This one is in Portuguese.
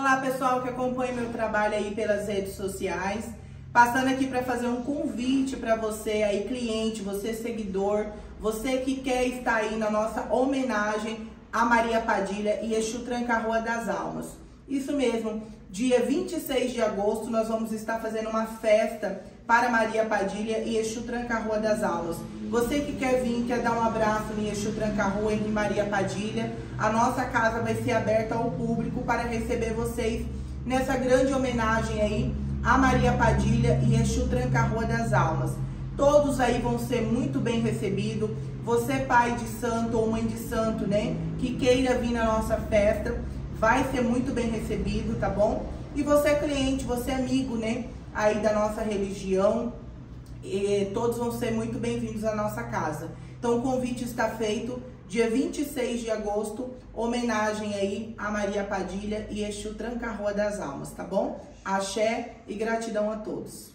Olá pessoal que acompanha meu trabalho aí pelas redes sociais, passando aqui para fazer um convite para você aí cliente, você seguidor, você que quer estar aí na nossa homenagem a Maria Padilha e Exu Tranca Rua das Almas. Isso mesmo, dia 26 de agosto nós vamos estar fazendo uma festa para Maria Padilha e Exu Tranca Rua das Almas. Você que quer vir, quer dar um abraço em Exu Tranca Rua em Maria Padilha, a nossa casa vai ser aberta ao público para receber vocês nessa grande homenagem aí a Maria Padilha e Exu Tranca Rua das Almas. Todos aí vão ser muito bem recebidos. Você, pai de santo ou mãe de santo, né, que queira vir na nossa festa, vai ser muito bem recebido, tá bom? E você cliente, você amigo, né, aí da nossa religião, e todos vão ser muito bem-vindos à nossa casa. Então o convite está feito, dia 26 de agosto, homenagem aí a Maria Padilha e Exu Tranca Rua das Almas, tá bom? Axé e gratidão a todos.